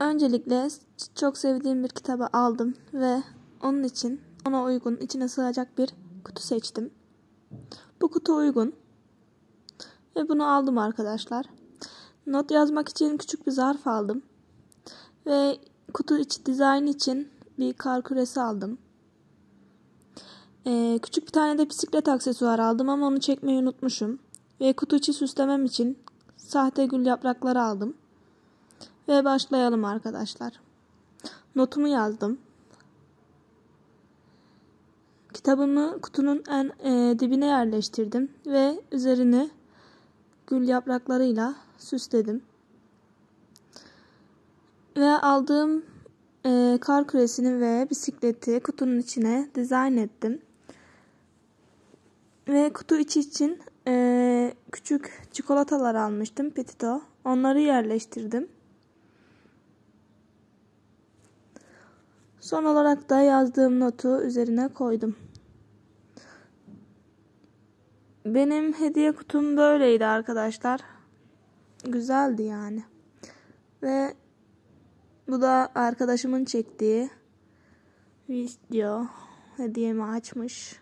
Öncelikle çok sevdiğim bir kitabı aldım ve onun için ona uygun içine sığacak bir kutu seçtim. Bu kutu uygun. Ve bunu aldım arkadaşlar. Not yazmak için küçük bir zarf aldım. Ve kutu içi dizayn için bir kar küresi aldım. Ee, küçük bir tane de bisiklet aksesuarı aldım ama onu çekmeyi unutmuşum. Ve kutu içi süslemem için sahte gül yaprakları aldım. Ve başlayalım arkadaşlar. Notumu yazdım. Kitabımı kutunun en e, dibine yerleştirdim ve üzerini gül yapraklarıyla süsledim. Ve aldığım e, kar küresini ve bisikleti kutunun içine dizayn ettim. Ve kutu içi için e, küçük çikolatalar almıştım Petito. Onları yerleştirdim. Son olarak da yazdığım notu üzerine koydum. Benim hediye kutum böyleydi arkadaşlar. Güzeldi yani. Ve bu da arkadaşımın çektiği video. Hediyemi açmış.